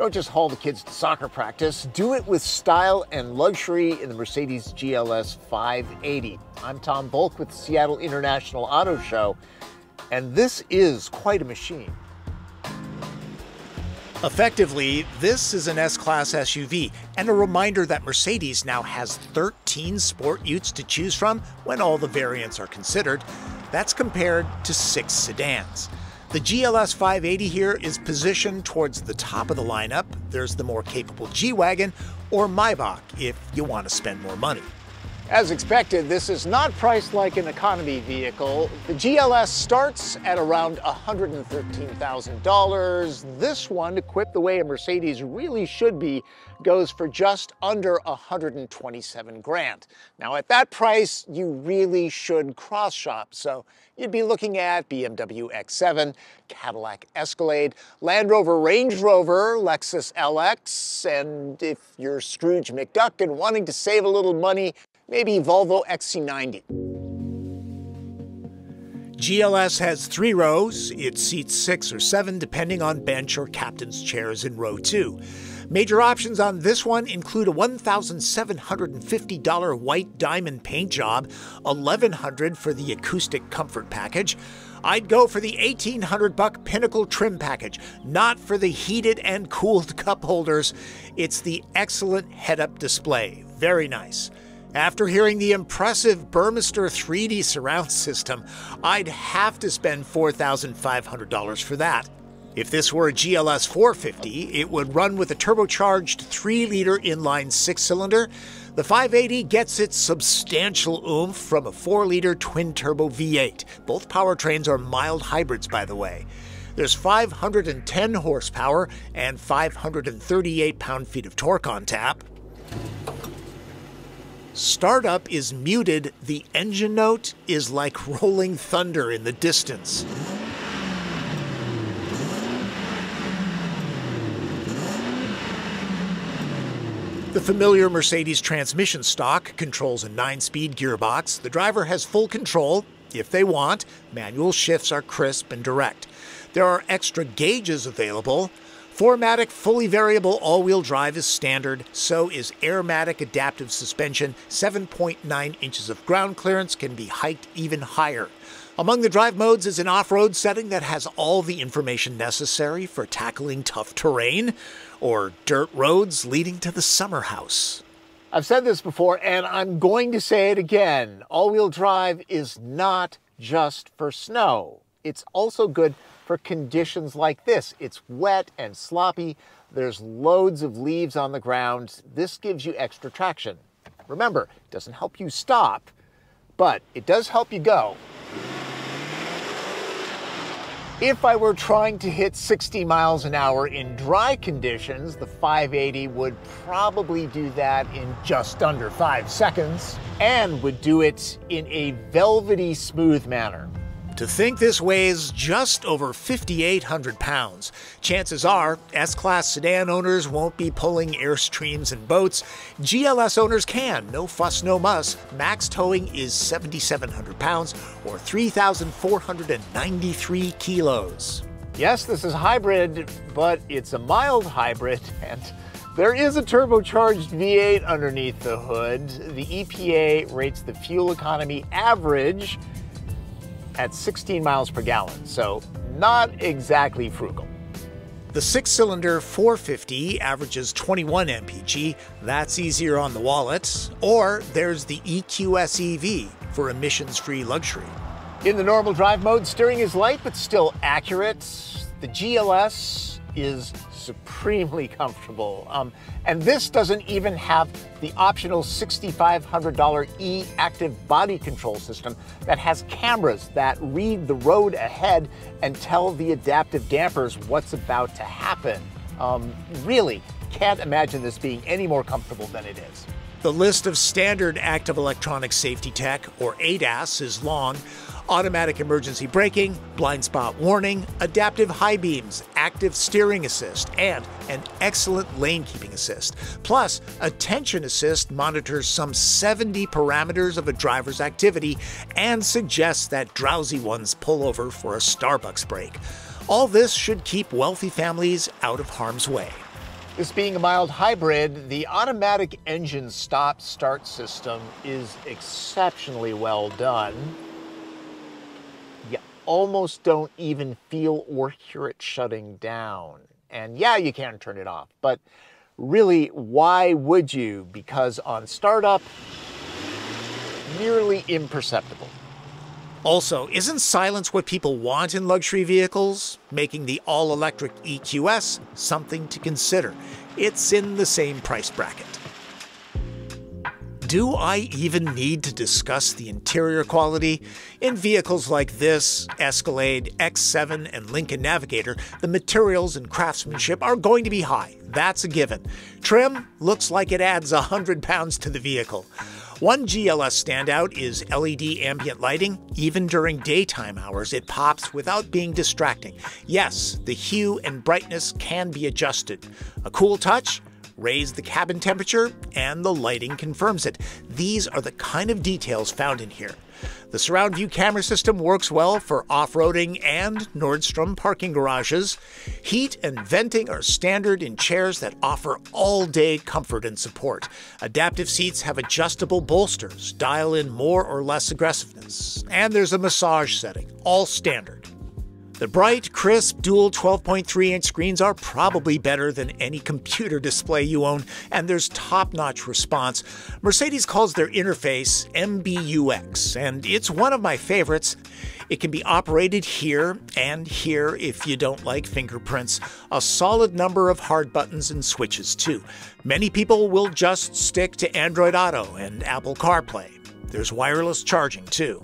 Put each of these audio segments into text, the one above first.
Don't just haul the kids to soccer practice, do it with style and luxury in the Mercedes GLS 580. I'm Tom Voelk with the Seattle International Auto Show, and this is quite a machine. Effectively, this is an S-Class SUV, and a reminder that Mercedes now has 13 sport utes to choose from when all the variants are considered. That's compared to six sedans. The GLS 580 here is positioned towards the top of the lineup. There's the more capable G-Wagon or Maybach if you want to spend more money. As expected, this is not priced like an economy vehicle. The GLS starts at around $113,000. This one, equipped the way a Mercedes really should be, goes for just under 127 grand. Now at that price, you really should cross shop. So you'd be looking at BMW X7, Cadillac Escalade, Land Rover Range Rover, Lexus LX, and if you're Scrooge McDuck and wanting to save a little money, maybe Volvo XC90. GLS has three rows. It seats six or seven, depending on bench or captain's chairs in row two. Major options on this one include a $1,750 white diamond paint job, $1,100 for the acoustic comfort package. I'd go for the 1800 buck pinnacle trim package, not for the heated and cooled cup holders. It's the excellent head-up display. Very nice. After hearing the impressive Burmester 3D surround system, I'd have to spend $4,500 for that. If this were a GLS 450, it would run with a turbocharged 3 liter inline 6 cylinder. The 580 gets its substantial oomph from a 4 liter twin turbo V8. Both powertrains are mild hybrids, by the way. There's 510 horsepower and 538 pound feet of torque on tap. Startup is muted, the engine note is like rolling thunder in the distance. The familiar Mercedes transmission stalk controls a 9 speed gearbox. The driver has full control if they want. Manual shifts are crisp and direct. There are extra gauges available. 4MATIC fully variable all-wheel drive is standard, so is Airmatic adaptive suspension. 7.9 inches of ground clearance can be hiked even higher. Among the drive modes is an off-road setting that has all the information necessary for tackling tough terrain or dirt roads leading to the summer house. I've said this before and I'm going to say it again. All-wheel drive is not just for snow. It's also good for conditions like this. It's wet and sloppy. There's loads of leaves on the ground. This gives you extra traction. Remember, it doesn't help you stop, but it does help you go. If I were trying to hit 60 miles an hour in dry conditions, the 580 would probably do that in just under five seconds and would do it in a velvety smooth manner. To think this weighs just over 5,800 pounds. Chances are S Class sedan owners won't be pulling Airstreams and boats. GLS owners can, no fuss, no muss. Max towing is 7,700 pounds or 3,493 kilos. Yes, this is hybrid, but it's a mild hybrid and there is a turbocharged V8 underneath the hood. The EPA rates the fuel economy average at 16 miles per gallon, so not exactly frugal. The six cylinder 450 averages 21 mpg, that's easier on the wallet. Or there's the EQS EV for emissions free luxury. In the normal drive mode, steering is light but still accurate. The GLS is supremely comfortable. Um, and this doesn't even have the optional $6,500 e-active body control system that has cameras that read the road ahead and tell the adaptive dampers what's about to happen. Um, really, can't imagine this being any more comfortable than it is. The list of standard active electronic safety tech, or ADAS, is long automatic emergency braking, blind spot warning, adaptive high beams, active steering assist, and an excellent lane keeping assist. Plus, attention assist monitors some 70 parameters of a driver's activity and suggests that drowsy ones pull over for a Starbucks break. All this should keep wealthy families out of harm's way. This being a mild hybrid, the automatic engine stop start system is exceptionally well done. Almost don't even feel or hear it shutting down. And yeah, you can turn it off, but really, why would you? Because on startup, nearly imperceptible. Also, isn't silence what people want in luxury vehicles? Making the all electric EQS something to consider. It's in the same price bracket. Do I even need to discuss the interior quality? In vehicles like this, Escalade, X7, and Lincoln Navigator, the materials and craftsmanship are going to be high. That's a given. Trim looks like it adds 100 pounds to the vehicle. One GLS standout is LED ambient lighting. Even during daytime hours, it pops without being distracting. Yes, the hue and brightness can be adjusted. A cool touch? Raise the cabin temperature, and the lighting confirms it. These are the kind of details found in here. The surround view camera system works well for off roading and Nordstrom parking garages. Heat and venting are standard in chairs that offer all day comfort and support. Adaptive seats have adjustable bolsters, dial in more or less aggressiveness. And there's a massage setting, all standard. The bright, crisp, dual 12.3 inch screens are probably better than any computer display you own, and there's top notch response. Mercedes calls their interface MBUX, and it's one of my favorites. It can be operated here and here if you don't like fingerprints. A solid number of hard buttons and switches, too. Many people will just stick to Android Auto and Apple CarPlay. There's wireless charging, too.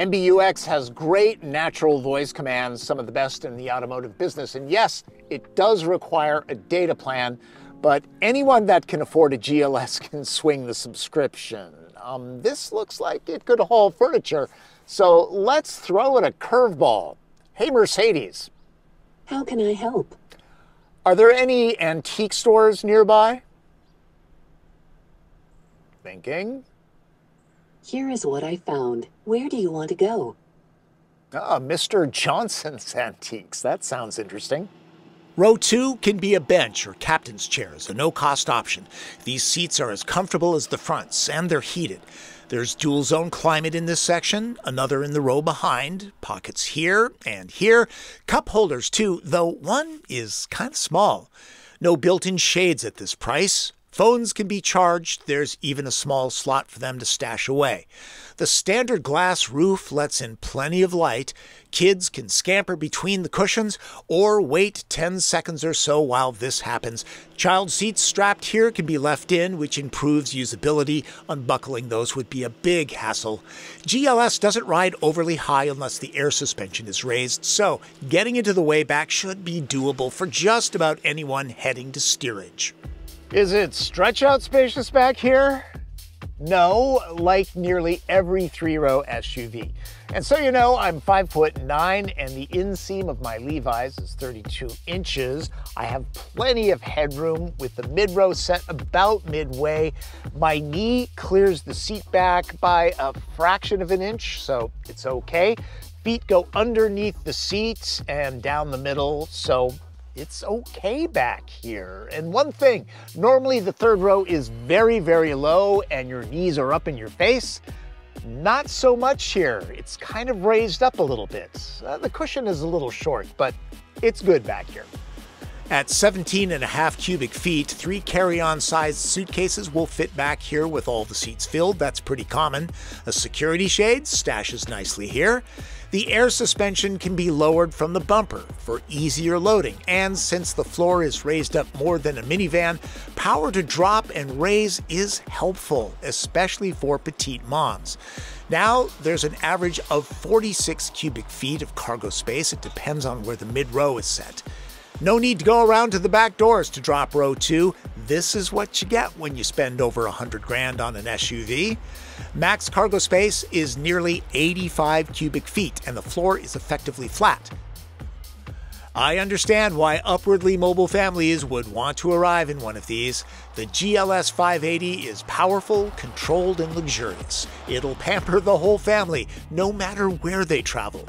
MBUX has great natural voice commands, some of the best in the automotive business. And yes, it does require a data plan, but anyone that can afford a GLS can swing the subscription. Um, this looks like it could haul furniture, so let's throw it a curveball. Hey, Mercedes. How can I help? Are there any antique stores nearby? Thinking. Here is what I found. Where do you want to go? Ah, Mr. Johnson's Antiques. That sounds interesting. Row 2 can be a bench or captain's chairs, a no cost option. These seats are as comfortable as the fronts, and they're heated. There's dual zone climate in this section, another in the row behind, pockets here and here, cup holders too, though one is kind of small. No built in shades at this price. Phones can be charged, there's even a small slot for them to stash away. The standard glass roof lets in plenty of light. Kids can scamper between the cushions or wait 10 seconds or so while this happens. Child seats strapped here can be left in, which improves usability. Unbuckling those would be a big hassle. GLS doesn't ride overly high unless the air suspension is raised, so getting into the way back should be doable for just about anyone heading to steerage. Is it stretch out spacious back here? No, like nearly every three row SUV. And so you know, I'm five foot nine and the inseam of my Levi's is 32 inches. I have plenty of headroom with the mid row set about midway. My knee clears the seat back by a fraction of an inch, so it's okay. Feet go underneath the seats and down the middle, so it's okay back here. And one thing, normally the third row is very, very low and your knees are up in your face. Not so much here. It's kind of raised up a little bit. Uh, the cushion is a little short, but it's good back here. At 17 and a half cubic feet, three carry-on sized suitcases will fit back here with all the seats filled. That's pretty common. A security shade stashes nicely here. The air suspension can be lowered from the bumper for easier loading, and since the floor is raised up more than a minivan, power to drop and raise is helpful, especially for petite moms. Now, there's an average of 46 cubic feet of cargo space. It depends on where the mid row is set. No need to go around to the back doors to drop row 2. This is what you get when you spend over 100 grand on an SUV. Max cargo space is nearly 85 cubic feet and the floor is effectively flat. I understand why upwardly mobile families would want to arrive in one of these. The GLS 580 is powerful, controlled, and luxurious. It'll pamper the whole family, no matter where they travel.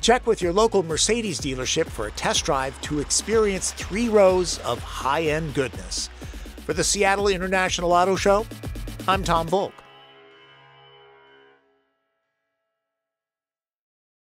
Check with your local Mercedes dealership for a test drive to experience three rows of high end goodness. For the Seattle International Auto Show, I'm Tom Voelk.